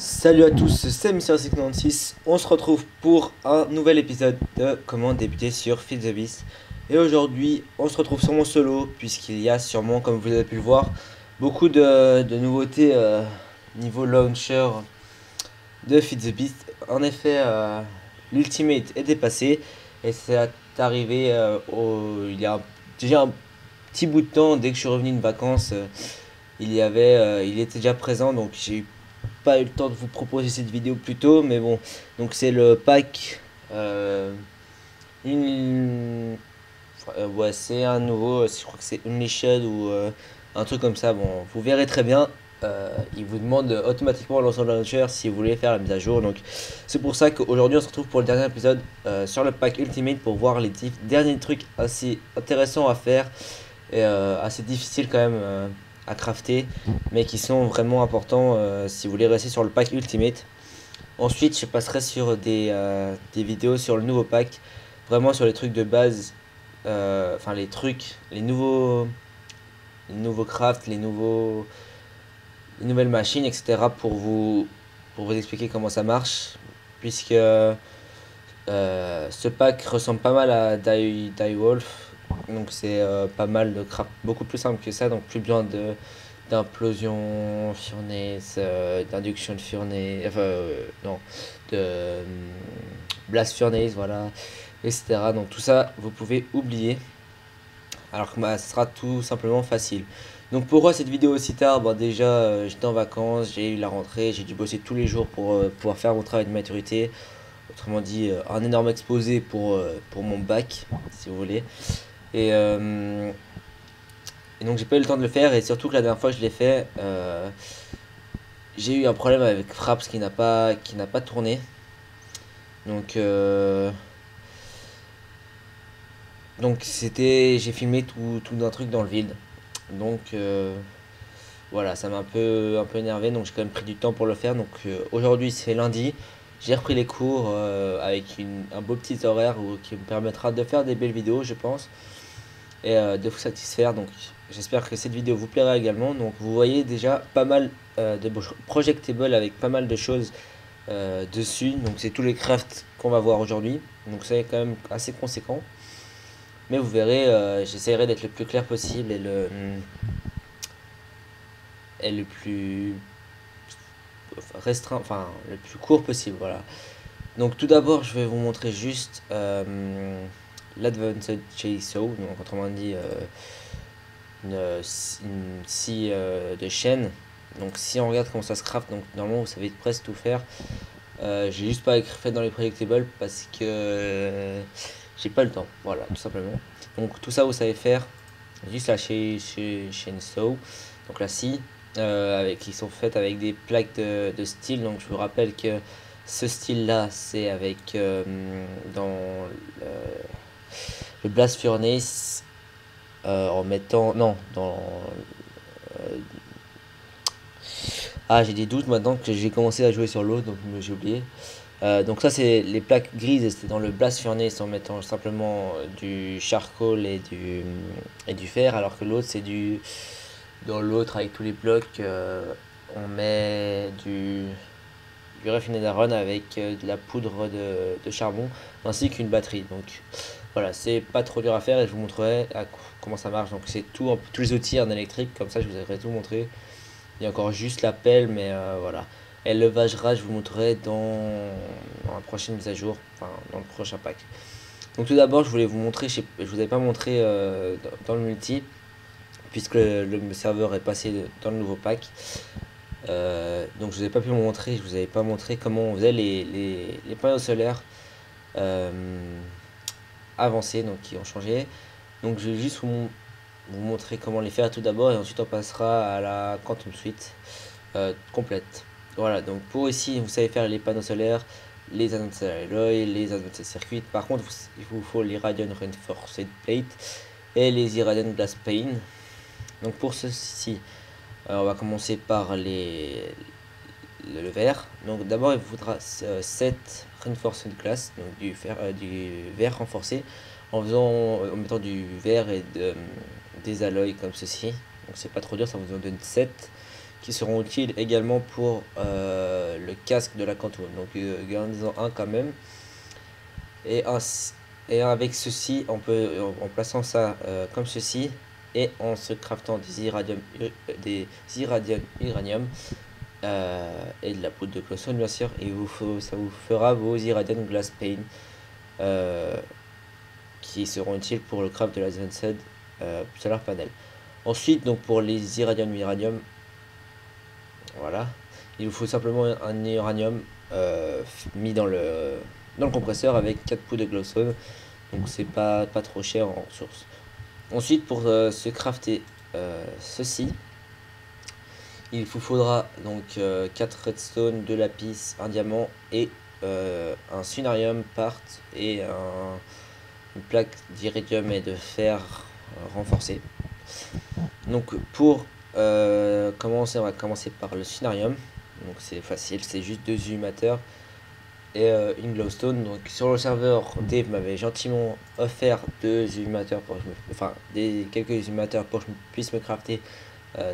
Salut à tous, c'est Mister696. On se retrouve pour un nouvel épisode de Comment débuter sur Feed the Beast. Et aujourd'hui, on se retrouve sur mon solo, puisqu'il y a sûrement, comme vous avez pu le voir, beaucoup de, nouveautés euh, niveau launcher de Feed the Beast. En effet, euh, l'Ultimate est dépassé et c'est arrivé euh, au, il y a déjà un petit bout de temps, dès que je suis revenu de vacances, il il était déjà présent, donc j'ai eu pas eu le temps de vous proposer cette vidéo plus tôt, mais bon, donc c'est le pack. Euh, une, euh, ouais, c'est un nouveau, je crois que c'est Unleashed ou euh, un truc comme ça. Bon, vous verrez très bien. il vous demande automatiquement l'ensemble launcher si vous voulez faire la mise à jour. Donc, c'est pour ça qu'aujourd'hui on se retrouve pour le dernier épisode sur le pack Ultimate pour voir les derniers trucs assez intéressants à faire et assez difficiles quand même à crafter, mais qui sont vraiment importants euh, si vous voulez rester sur le pack Ultimate. Ensuite, je passerai sur des, euh, des vidéos sur le nouveau pack, vraiment sur les trucs de base, euh, enfin les trucs, les nouveaux, les nouveaux crafts, les nouveaux, les nouvelles machines, etc. pour vous, pour vous expliquer comment ça marche, puisque ce pack ressemble pas mal à Die, Die Wolf, donc c'est euh, pas mal de craft, beaucoup plus simple que ça, donc plus besoin de d'implosion furnace, euh, d'induction de furnace, enfin euh, non, de blast furnace, voilà, etc. Donc tout ça, vous pouvez oublier, alors que bah, ce sera tout simplement facile. Donc pourquoi cette vidéo aussi tard Déjà, j'étais en vacances, j'ai eu la rentrée, j'ai dû bosser tous les jours pour pouvoir faire mon travail de maturité. Autrement dit, un énorme exposé pour, pour mon bac, si vous voulez. Et, euh, et donc j'ai pas eu le temps de le faire et surtout que la dernière fois que je l'ai fait, euh, j'ai eu un problème avec Fraps qui n'a pas, pas tourné. Donc euh, donc c'était j'ai filmé tout, tout truc dans le vide. Donc voilà, ça m'a un peu un peu énervé donc j'ai quand même pris du temps pour le faire. Donc aujourd'hui c'est lundi. J'ai repris les cours avec un beau petit horaire qui me permettra de faire des belles vidéos, je pense et euh, de vous satisfaire. Donc j'espère que cette vidéo vous plaira également. Donc vous voyez déjà pas mal euh, de projectables avec pas mal de choses euh, dessus. Donc c'est tous les crafts qu'on va voir aujourd'hui. Donc c'est quand même assez conséquent. Mais vous verrez, j'essaierai d'être le plus clair possible et le, et le plus restreint, enfin le plus court possible. Voilà. Donc tout d'abord, je vais vous montrer juste l'Advanced Chainsaw, donc autrement dit euh, une, scie euh, de chaîne. Donc si on regarde comment ça se craft, donc normalement vous savez presque tout faire. Euh, j'ai juste pas fait dans les projectables parce que j'ai pas le temps, voilà tout simplement. Donc tout ça vous savez faire, juste la chez, chez Chainsaw, donc la scie, avec, qui sont faites avec des plaques de, de style. Donc je vous rappelle que ce style là c'est avec dans Blast Furnace euh, en mettant. Non, dans. Euh, ah, j'ai des doutes maintenant que j'ai commencé à jouer sur l'autre, donc j'ai oublié. Euh, donc ça c'est les plaques grises, c'était dans le Blast Furnace en mettant simplement du charcoal et du, et du fer, alors que l'autre c'est du... Dans l'autre avec tous les blocs, on met du, du raffiné d'Aaron avec de la poudre de, de charbon ainsi qu'une batterie. Donc voilà, c'est pas trop dur à faire et je vous montrerai comment ça marche. Donc c'est tout, tous les outils en électrique, comme ça je vous aurais tout montré. Il y a encore juste la pelle, mais euh, voilà. Et le vagera, je vous montrerai dans, la prochaine mise à jour, enfin dans le prochain pack. Donc tout d'abord, je voulais vous montrer, je, ne vous avais pas montré euh, dans, le multi, puisque le, serveur est passé dans le nouveau pack. Euh, donc je vous ai pas pu vous montrer, je vous avais pas montré comment on faisait les, les panneaux solaires avancés, donc qui ont changé. Donc je vais juste vous, vous montrer comment les faire tout d'abord et ensuite on passera à la Quantum Suite euh, complète. Voilà, donc pour ici, vous savez faire les panneaux solaires, les Advanced Alloy, les Advanced Circuits. Par contre, il vous faut l'Iradion Reinforced Plate et les Iradion Glass Pane. Donc pour ceci, euh, on va commencer par les, le, verre. Donc d'abord, il vous faudra 7 euh, reinforced glass, donc du, euh, du verre renforcé, en, faisant, en mettant du verre et de, des alloys comme ceci. Donc c'est pas trop dur, ça vous en donne 7. qui seront utiles également pour le casque de la canton. Donc gardez-en un quand même. Et, et avec ceci, on peut, en, plaçant ça comme ceci, et en se craftant des iradium, des iradium uranium, euh, et de la poudre de cloisonne bien sûr. Et vous ça vous fera vos Irradiant Glass Pane euh, qui seront utiles pour le craft de la Zenset euh, Solar Panel. Ensuite donc pour les Irradium Uranium voilà. Il vous faut simplement un uranium euh, mis dans le dans le compresseur avec 4 poudres de glowstone donc c'est pas, pas trop cher en ressources ensuite pour se crafter ceci il vous faudra donc 4 euh, redstone, 2 lapis, un diamant et euh, un sunarium part et une plaque d'iridium et de fer euh, renforcé. Donc pour commencer, on va commencer par le sunarium. Donc c'est facile, c'est juste deux illumateurs et une glowstone. Donc sur le serveur, Dave m'avait gentiment offert deux illumateurs pour enfin des quelques illumateurs pour que je puisse me crafter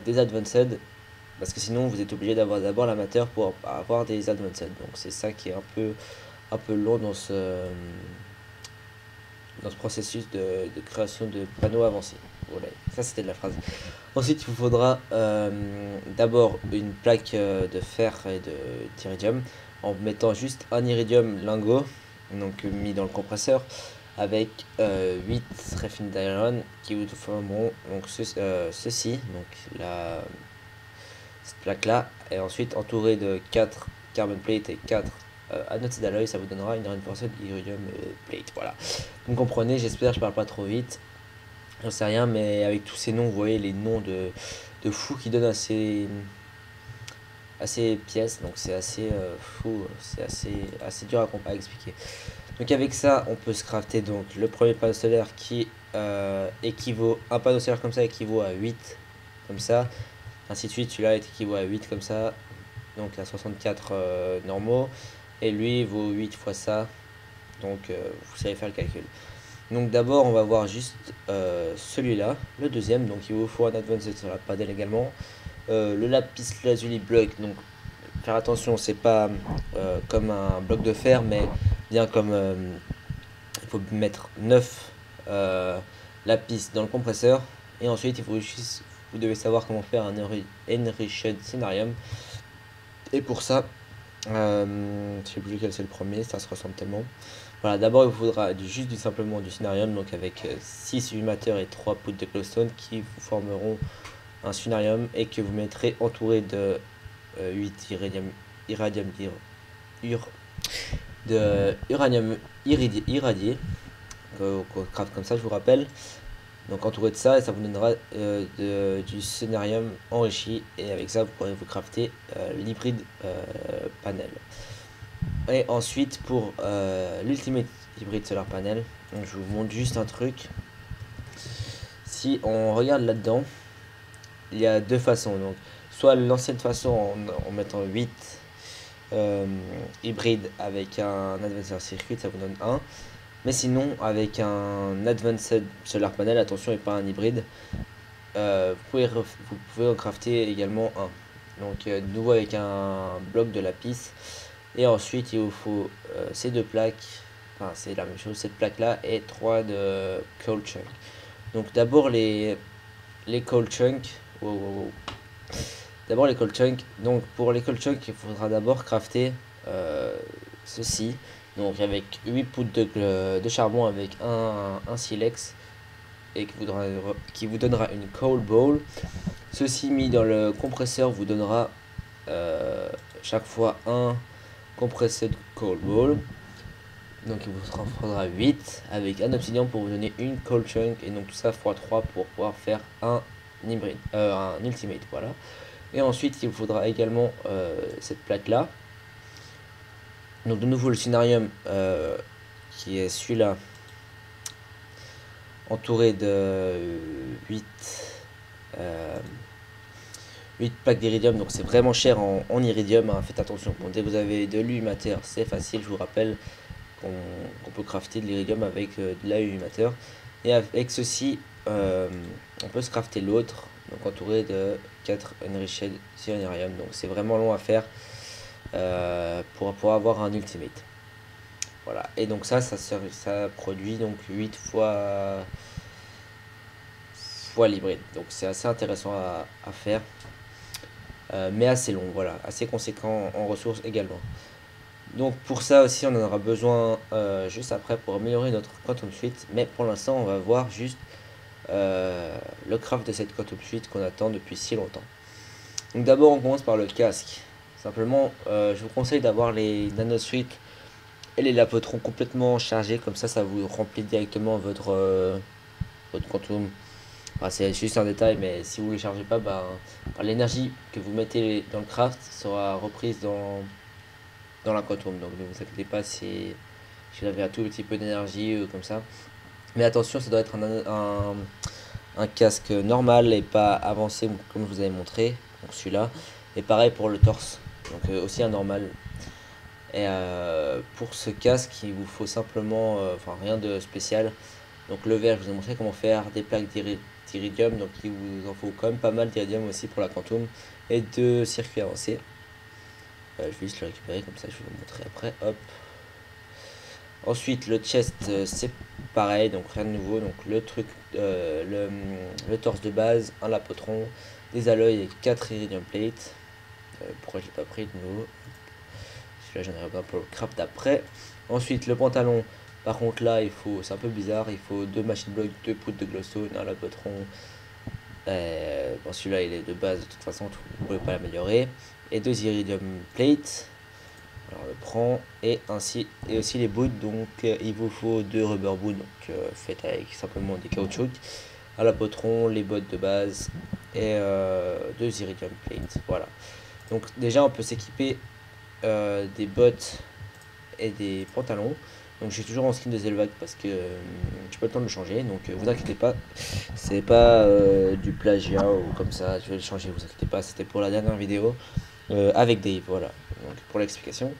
des advanced parce que sinon, vous êtes obligé d'avoir d'abord l'amateur pour avoir des advanced. Donc c'est ça qui est un peu, un peu long dans ce, dans ce processus de, création de panneaux avancés. Voilà, ça c'était de la phrase. Ensuite, il vous faudra euh, d'abord une plaque euh, de fer et d'iridium en mettant juste un iridium lingot, donc mis dans le compresseur, avec 8 euh, refined iron qui vous formeront donc ceci, donc la cette plaque là est ensuite entourée de 4 carbon plate et 4 euh, anodes d'alloy, ça vous donnera une reinforced iridium euh, plate. Voilà. Vous comprenez, j'espère que je parle pas trop vite. J'en sais rien, mais avec tous ces noms, vous voyez les noms de, de fous qui donnent assez, assez pièces, donc c'est assez euh, fou, c'est assez, assez dur à, à, expliquer. Donc avec ça, on peut se crafter donc le premier panneau solaire qui euh, équivaut, un panneau solaire comme ça équivaut à 8, comme ça, ainsi de suite. Celui-là est équivaut à 8 comme ça, donc à 64 euh, normaux, et lui vaut 8 fois ça, donc euh, vous savez faire le calcul. Donc d'abord on va voir juste euh, celui-là, le deuxième, donc il vous faut un advanced sur la padelle également. le lapis lazuli block, donc faire attention, c'est pas comme un bloc de fer, mais bien comme il faut mettre 9 lapis dans le compresseur, et ensuite il faut juste vous devez savoir comment faire un enriched scenarium. Et pour ça, euh, je sais plus lequel c'est le premier, ça se ressemble tellement. Voilà, d'abord il vous faudra juste du simplement du scenarium, donc avec 6 euh, humateurs et 3 poutres de glowstone qui vous formeront un scenarium et que vous mettrez entouré de 8 euh, irradium, de uranium irradié, irradié comme ça je vous rappelle donc entouré de ça, et ça vous donnera euh, du scénarium enrichi. Et avec ça, vous pourrez vous crafter euh, l'hybride euh, panel. Et ensuite, pour l'ultimate hybride solar panel, je vous montre juste un truc. Si on regarde là-dedans, il y a deux façons. Donc, soit l'ancienne façon en, en, mettant 8 hybrides avec un advanced circuit, ça vous donne 1. Mais sinon, avec un Advanced Solar Panel, attention, et pas un hybride, euh, vous, pouvez vous pouvez en crafter également un. Donc, euh, de nouveau avec un bloc de lapis. Et ensuite, il vous faut euh, ces deux plaques. Enfin, c'est la même chose, cette plaque-là et trois de Cold Chunk. Donc, d'abord les, les Cold Chunk. D'abord les Cold Chunk. Donc, pour les Cold Chunk, il faudra d'abord crafter ceci. Donc avec 8 poutres de, charbon avec un, un, silex et qui vous, donnera, qui vous donnera une coal bowl. Ceci mis dans le compresseur vous donnera euh, chaque fois un compressé de coal bowl. Donc il vous en faudra 8 avec un obsidian pour vous donner une coal chunk et donc tout ça x 3 pour pouvoir faire un hybride, euh, un ultimate voilà. Et ensuite il vous faudra également euh, cette plaque là donc de nouveau le scénarium euh, qui est celui-là entouré de 8, euh, 8 plaques d'iridium. Donc c'est vraiment cher en, iridium hein. faites attention. Dès que vous avez de l'humateur c'est facile. Je vous rappelle qu'on peut crafter de l'iridium avec euh, de l'humateur et avec ceci euh, on peut se crafter l'autre donc entouré de 4 Enriched Sirenarium. Donc c'est vraiment long à faire euh, pour pouvoir avoir un ultimate. Voilà, et donc ça, ça, ça produit donc 8 fois, fois l'hybride. Donc c'est assez intéressant à, faire, euh, mais assez long, voilà, assez conséquent en ressources également. Donc pour ça aussi, on en aura besoin euh, juste après pour améliorer notre Quantum Suite. Mais pour l'instant, on va voir juste le craft de cette Quantum Suite qu'on attend depuis si longtemps. Donc d'abord, on commence par le casque. Simplement, euh, je vous conseille d'avoir les Nano Suite et les Lapotrons complètement chargés. Comme ça, ça vous remplit directement votre, votre Quantum. c'est juste un détail, mais si vous ne les chargez pas, ben, l'énergie que vous mettez dans le craft sera reprise dans dans la quantum. Donc ne vous inquiétez pas si, vous avez un tout petit peu d'énergie euh, comme ça. Mais attention, ça doit être un, un, casque normal et pas avancé comme je vous avais montré. Donc celui-là. Et pareil pour le torse. Donc euh, aussi un normal. Et euh, pour ce casque, il vous faut simplement, enfin rien de spécial. Donc le verre, je vous ai montré comment faire des plaques d'iridium. Donc il vous en faut quand même pas mal d'iridium aussi pour la quantum. Et de circuits avancés. Euh, je vais juste le récupérer comme ça, je vais vous montrer après. Hop. Ensuite, le chest, euh, c'est pareil, donc rien de nouveau. Donc le truc, euh, le, torse de base, un lapotron, des alloys et 4 iridium plates. Pourquoi je l'ai pas pris de nouveau Celui-là, j'en aurai pas pour le craft d'après. Ensuite, le pantalon. Par contre, là, il faut, c'est un peu bizarre. Il faut deux machines blocs, deux poudres de glowstone, un lapotron. bon, celui-là, il est de base, de toute façon, vous ne pouvez pas l'améliorer et deux iridium plates. Alors on le prend et ainsi et aussi les boots donc euh, il vous faut deux rubber boots donc euh, faites avec simplement des caoutchouc à la potron, les bottes de base et euh, deux iridium plates. Voilà. Donc déjà on peut s'équiper des bottes et des pantalons. Donc je suis toujours en skin de Zelvac parce que j'ai pas le temps de le changer. Donc vous inquiétez pas, c'est pas du plagiat ou comme ça. Je vais le changer, vous inquiétez pas. C'était pour la dernière vidéo. Euh, avec Dave, voilà, pour l'explication.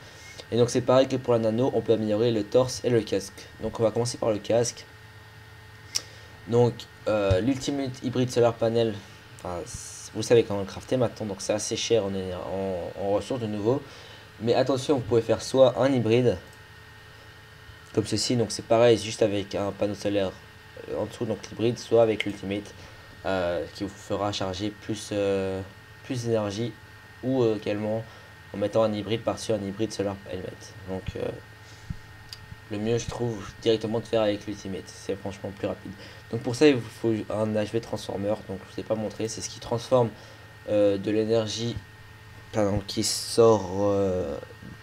Et donc c'est pareil que pour la nano, on peut améliorer le torse et le casque. Donc on va commencer par le casque. Donc euh, l'Ultimate Hybrid Solar Panel, vous savez comment le crafter maintenant, donc c'est assez cher en, ressources de nouveau. Mais attention, vous pouvez faire soit un hybride, comme ceci, donc c'est pareil, juste avec un panneau solaire euh, en dessous, donc l'hybride, soit avec l'Ultimate, qui vous fera charger plus, plus d'énergie ou euh, également en mettant un hybride par-dessus un hybride solar helmet. Donc euh, le mieux je trouve directement de faire avec l'ultimate, c'est franchement plus rapide. Donc pour ça il vous faut un HV transformer, donc je vous ai pas montré, c'est ce qui transforme euh, de l'énergie qui sort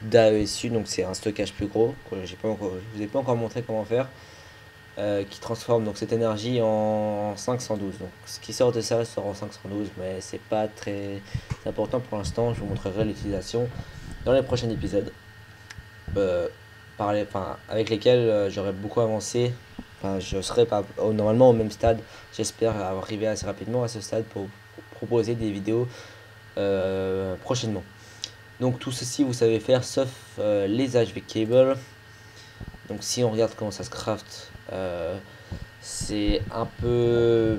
d'AESU, donc c'est un stockage plus gros, j'ai pas encore, je vous ai pas encore montré comment faire. Euh, qui transforme donc cette énergie en 512. Donc ce qui sort de ça sort en 512, mais c'est pas très important pour l'instant. Je vous montrerai l'utilisation dans les prochains épisodes, euh, par les, avec lesquels euh, j'aurai beaucoup avancé. Enfin, je serai pas normalement au même stade. J'espère arriver assez rapidement à ce stade pour, proposer des vidéos prochainement. Donc tout ceci vous savez faire sauf les HV cables. Donc si on regarde comment ça se craft, euh, c'est un peu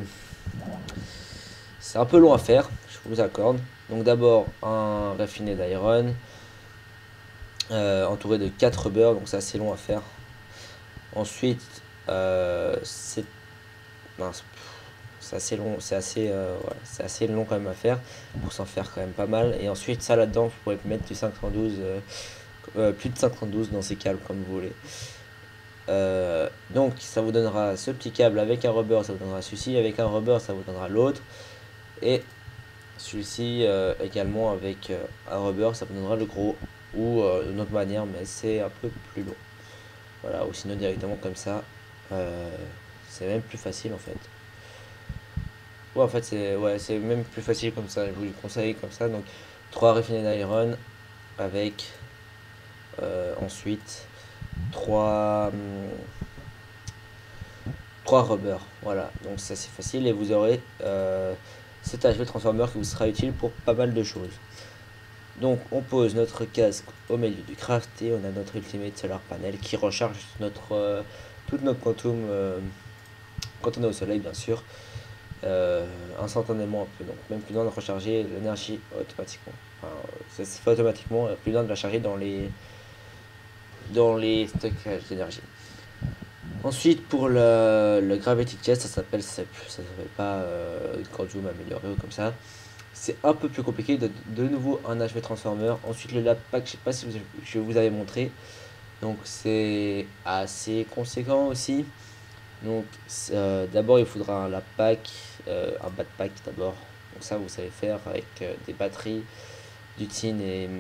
c'est un peu long à faire, je vous accorde. Donc d'abord un raffiné d'iron euh, entouré de 4 beurres, donc c'est assez long à faire. Ensuite, euh, c'est assez long, c'est assez, c'est assez long quand même à faire pour s'en faire quand même pas mal. Et ensuite, ça là-dedans, vous pourrez mettre du 512, plus de 512 dans ces câbles comme vous voulez. Euh, donc ça vous donnera ce petit câble avec un rubber, ça vous donnera celui-ci, avec un rubber, ça vous donnera l'autre. Et celui-ci euh, également avec euh, un rubber, ça vous donnera le gros. Ou d'une autre manière, mais c'est un peu plus long. Voilà, ou sinon directement comme ça. c'est même plus facile en fait. Ouais, en fait, c'est ouais, même plus facile comme ça. Je vous le conseille comme ça. Donc, 3 refinés d'iron avec ensuite 3 3 rubbers voilà donc ça c'est facile et vous aurez euh, cet HV transformer qui vous sera utile pour pas mal de choses donc on pose notre casque au milieu du craft et on a notre ultimate solar panel qui recharge notre euh, quantum euh, quand on est au soleil bien sûr instantanément un peu. Donc même plus d'un de recharger l'énergie automatiquement. Enfin, ça se fait automatiquement, plus d'un de la charger dans les dans les stockages d'énergie. Ensuite, pour le, Gravity Chest, ça s'appelle ça s'appelle pas euh, Cordium amélioré ou comme ça. C'est un peu plus compliqué. De, de nouveau, un HV Transformer. Ensuite, le Lab Pack, je sais pas si vous, je vous avais montré. Donc, c'est assez conséquent aussi. Donc, euh, d'abord, il faudra un Lab Pack, euh, un Bat Pack d'abord. Donc, ça, vous savez faire avec euh, des batteries, du tin et,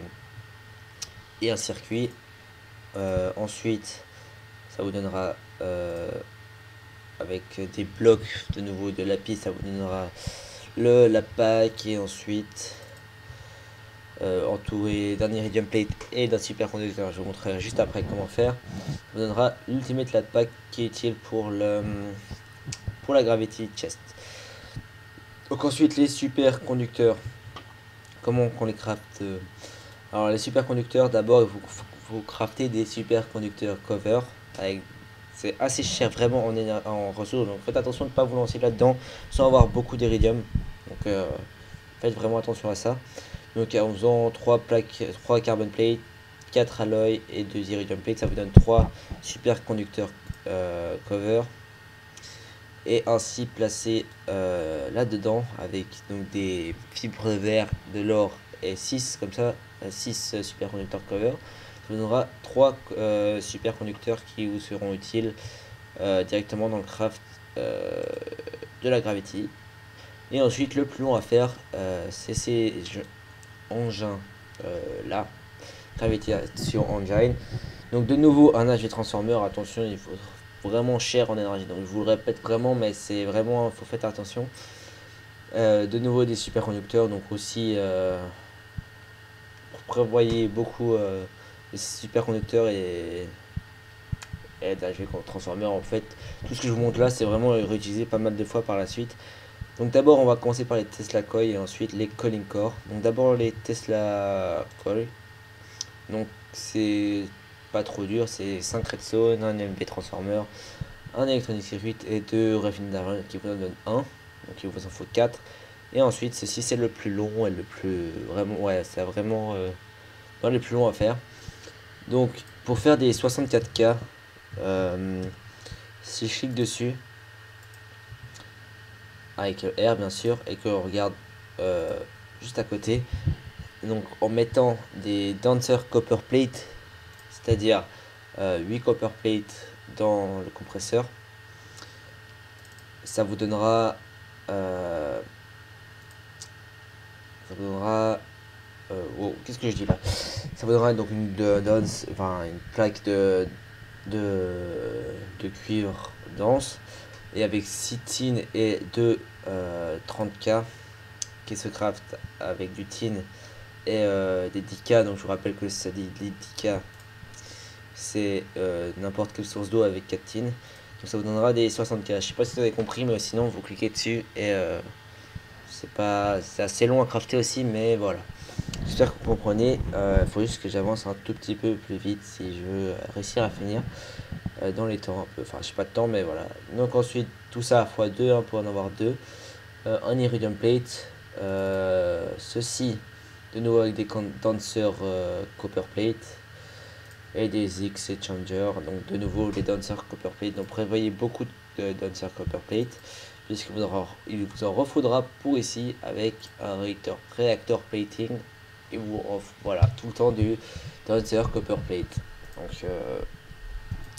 et un circuit. Ensuite, ça vous donnera avec des blocs de nouveau de lapis, ça vous donnera le la pack et ensuite euh, entouré d'un iridium plate et d'un superconducteur. Je vous montrerai juste après comment faire. Ça vous donnera l'ultimate lat pack qui est utile pour le pour la gravity chest. Donc ensuite les superconducteurs. Comment qu'on les craft Alors les superconducteurs d'abord faut, faut crafter des superconducteurs cover avec c'est assez cher vraiment en, en ressources. Donc faites attention de ne pas vous lancer là-dedans sans avoir beaucoup d'iridium. Euh, faites vraiment attention à ça. Donc en faisant 3 plaques, 3 carbon plate, 4 alloy et 2 iridium plate, ça vous donne 3 superconducteurs euh, cover. Et ainsi placé euh, là-dedans avec des fibres de verre, de l'or et 6 comme ça, 6 superconducteurs cover vous donnera trois euh, superconducteurs qui vous seront utiles euh, directement dans le craft euh, de la Gravity. Et ensuite, le plus long à faire, euh, c'est ces engins euh, là, Gravity sur Engine. Donc de nouveau, un AG Transformer, attention, il faut vraiment cher en énergie. Donc je vous le répète vraiment, mais c'est vraiment, faut faire attention. Euh, de nouveau des superconducteurs, donc aussi prévoyez beaucoup superconducteurs et, et d'HV transformer en fait tout ce que je vous montre là c'est vraiment réutilisé pas mal de fois par la suite donc d'abord on va commencer par les Tesla Coil et ensuite les Calling Core. Donc d'abord les Tesla Coil. Donc c'est pas trop dur c'est 5 redstone, un MP transformer un Electronic Circuit et deux Refiner qui vous en donnent 1 donc il vous en faut 4 et ensuite ceci c'est le plus long et le plus vraiment ouais c'est vraiment euh, dans les plus longs à faire. Donc, pour faire des 64K, euh, si je clique dessus, avec le R bien sûr, et que on regarde euh, juste à côté, donc en mettant des Dancer Copper Plate, c'est-à-dire euh, 8 Copper Plate dans le compresseur, ça vous donnera euh, ça vous donnera euh, oh, qu'est-ce que je dis là? Ça vous donnera donc une, enfin, une plaque de, de cuivre dense et avec 6 tin et 2 euh, 30k qui se craft avec du tin et euh, des 10k donc je vous rappelle que ça dit les 10k c'est euh, n'importe quelle source d'eau avec 4 tin donc ça vous donnera des 60k je sais pas si vous avez compris mais sinon vous cliquez dessus et euh, c'est pas c'est assez long à crafter aussi mais voilà J'espère que vous comprenez. Il euh, faut juste que j'avance un tout petit peu plus vite si je veux réussir à finir euh, dans les temps. Enfin, je sais pas de temps, mais voilà. Donc ensuite, tout ça à x2 hein, pour en avoir deux. Euh, un iridium plate. Euh, ceci, de nouveau avec des danseurs copper plate. Et des X changer. Donc de nouveau les danseurs copper plate. Donc prévoyez beaucoup de danseurs copper plate puisque vous en, il vous en refaudra pour ici avec un réacteur, réacteur plating et voilà tout le temps du copper plate. Donc euh,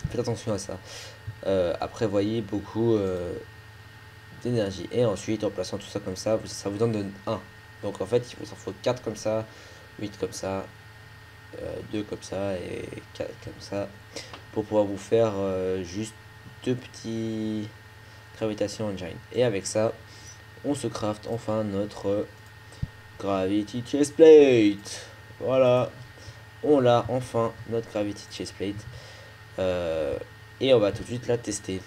faites attention à ça. Euh, après voyez beaucoup euh, d'énergie. Et ensuite en plaçant tout ça comme ça ça vous donne 1 donc en fait il vous en faut 4 comme ça 8 comme ça 2 comme ça et 4 comme ça pour pouvoir vous faire juste deux petits gravitation engine et avec ça on se craft enfin notre Gravity Chestplate. Voilà. On l'a enfin, notre Gravity Chestplate. Euh, et on va tout de suite la tester.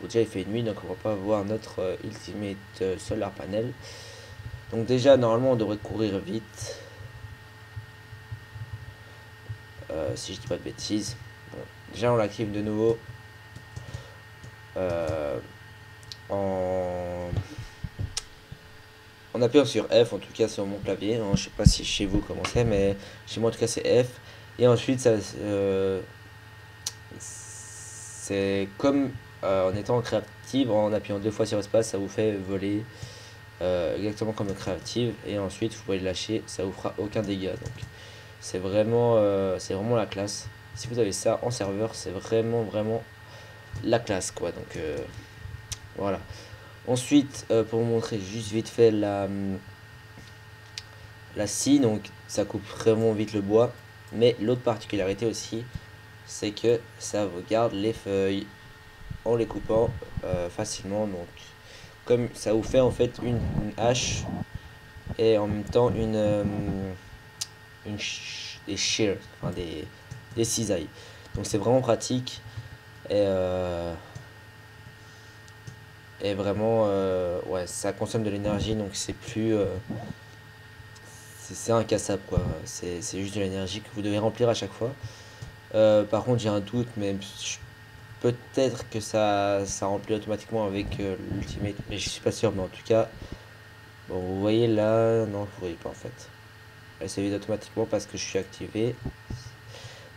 Bon, déjà il fait nuit donc on va pas voir notre euh, Ultimate euh, Solar Panel. Donc déjà normalement on devrait courir vite. Euh, si je dis pas de bêtises. Bon, déjà on l'active de nouveau. en en appuyant sur F, en tout cas sur mon clavier. Hein, je sais pas si chez vous comment c'est, mais chez moi en tout cas c'est F. Et ensuite, ça, euh, c'est comme euh, en étant créative, en appuyant deux fois sur espace, ça vous fait voler euh, exactement comme créative. Et ensuite, vous pouvez le lâcher, ça vous fera aucun dégât. Donc, c'est vraiment, c'est vraiment la classe. Si vous avez ça en serveur, c'est vraiment, vraiment la classe, quoi. Donc, voilà. Ensuite, euh, pour vous montrer juste vite fait la, la scie, donc ça coupe vraiment vite le bois. Mais l'autre particularité aussi, c'est que ça vous garde les feuilles en les coupant euh, facilement. Donc, comme ça vous fait en fait une, hache et en même temps une, euh, une des shears, enfin des, des cisailles. Donc c'est vraiment pratique. Et et vraiment, euh, ouais, ça consomme de l'énergie, donc c'est plus... Euh, c'est incassable, quoi. C'est juste de l'énergie que vous devez remplir à chaque fois. Euh, par contre, j'ai un doute, mais peut-être que ça, ça remplit automatiquement avec l'ultimate, mais je suis pas sûr. Mais en tout cas, bon, vous voyez là, non, vous voyez pas en fait. Elle se vide automatiquement parce que je suis activé.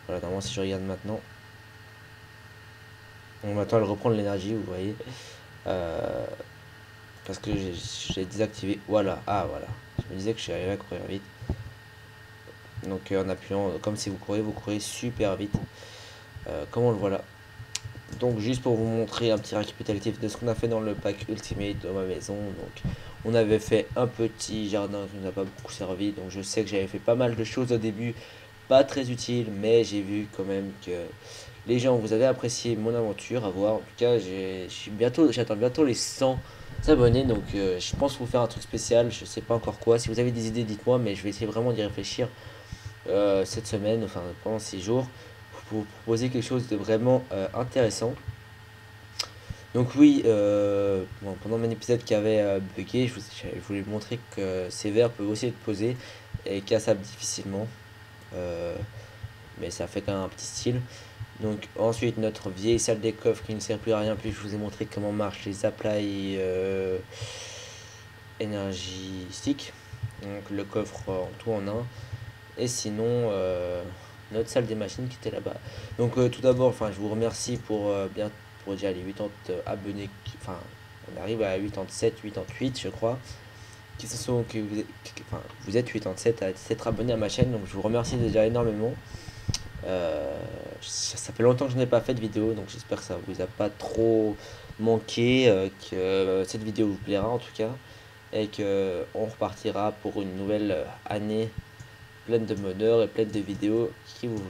Voilà, normalement, si je regarde maintenant, on maintenant elle reprend l'énergie, vous voyez. Euh, parce que j'ai désactivé. Voilà, ah voilà. Je me disais que je suis arrivé à courir vite. Donc euh, en appuyant, comme si vous courez, vous courez super vite. Euh, comme on le voit là. Donc juste pour vous montrer un petit récapitulatif de ce qu'on a fait dans le pack Ultimate de ma maison. Donc on avait fait un petit jardin qui nous a pas beaucoup servi. Donc je sais que j'avais fait pas mal de choses au début. Pas très utile, mais j'ai vu quand même que les gens, vous avez apprécié mon aventure à voir. En tout cas, j'attends bientôt les 100 abonnés. Donc, euh, je pense vous faire un truc spécial. Je sais pas encore quoi. Si vous avez des idées, dites-moi. Mais je vais essayer vraiment d'y réfléchir euh, cette semaine, enfin pendant 6 jours, pour vous proposer quelque chose de vraiment euh, intéressant. Donc oui, pendant mon épisode qui avait bugué, je, voulais montrer que ces verres peuvent aussi être posés et cassables difficilement. mais ça fait un petit style. Donc ensuite notre vieille salle des coffres qui ne sert plus à rien plus, je vous ai montré comment marchent les apply euh, énergie stick. Donc le coffre en tout en un. Et sinon euh, notre salle des machines qui était là-bas. Donc euh, tout d'abord, enfin je vous remercie pour bien pour déjà les 80 abonnés. Enfin on arrive à 87, 88 je crois. Qui sont que vous êtes, enfin, vous êtes 87 à être abonnés à ma chaîne. Donc je vous remercie déjà énormément. Euh, ça fait longtemps que je n'ai pas fait de vidéo, donc j'espère que ça vous a pas trop manqué, euh, que euh, cette vidéo vous plaira en tout cas, et que on repartira pour une nouvelle année pleine de bonheur et pleine de vidéos qui vous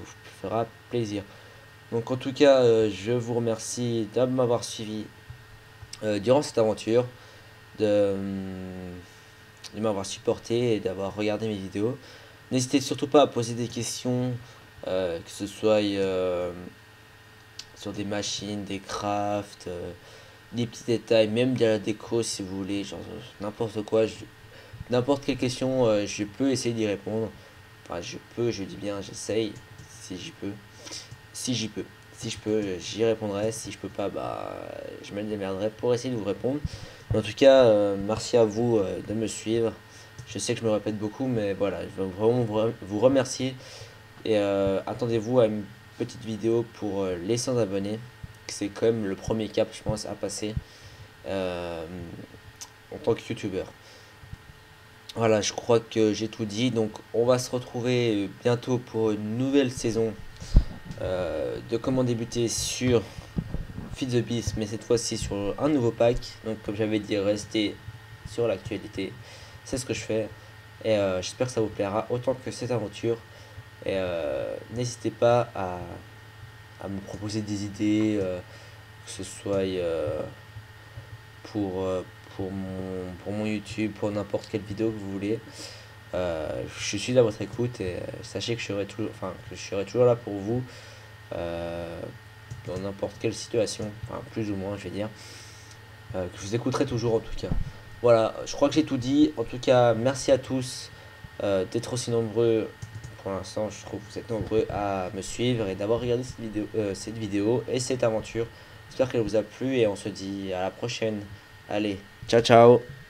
fera plaisir. Donc en tout cas, je vous remercie de m'avoir suivi durant cette aventure, de, de m'avoir supporté et d'avoir regardé mes vidéos. N'hésitez surtout pas à poser des questions euh, que ce soit euh, sur des machines, des crafts, euh, des petits détails, même de la déco si vous voulez, genre n'importe quoi, n'importe quelle question, je peux essayer d'y répondre. Enfin, je peux, je dis bien, j'essaye, si j'y peux. Si j'y peux. Si je peux, j'y répondrai. Si je peux pas, bah, je me démerderai pour essayer de vous répondre. en tout cas, merci à vous de me suivre. Je sais que je me répète beaucoup, mais voilà, je veux vraiment vous remercier. Et euh, attendez-vous à une petite vidéo pour euh, les 100 abonnés. C'est quand même le premier cap, je pense, à passer euh, en tant que youtubeur. Voilà, je crois que j'ai tout dit. Donc, on va se retrouver bientôt pour une nouvelle saison de comment débuter sur Feed the Beast, mais cette fois-ci sur un nouveau pack. Donc, comme j'avais dit, restez sur l'actualité. C'est ce que je fais. Et j'espère que ça vous plaira autant que cette aventure. Et euh, n'hésitez pas à, à, me proposer des idées, euh, que ce soit euh, pour, pour, mon, pour mon YouTube, pour n'importe quelle vidéo que vous voulez. je suis à votre écoute et sachez que je serai toujours, enfin, que je serai toujours là pour vous dans n'importe quelle situation, enfin, plus ou moins je vais dire, que je vous écouterai toujours en tout cas. Voilà, je crois que j'ai tout dit. En tout cas, merci à tous d'être aussi nombreux pour l'instant, je trouve que vous êtes nombreux à me suivre et d'avoir regardé cette vidéo, euh, cette vidéo et cette aventure. J'espère qu'elle vous a plu et on se dit à la prochaine. Allez, ciao ciao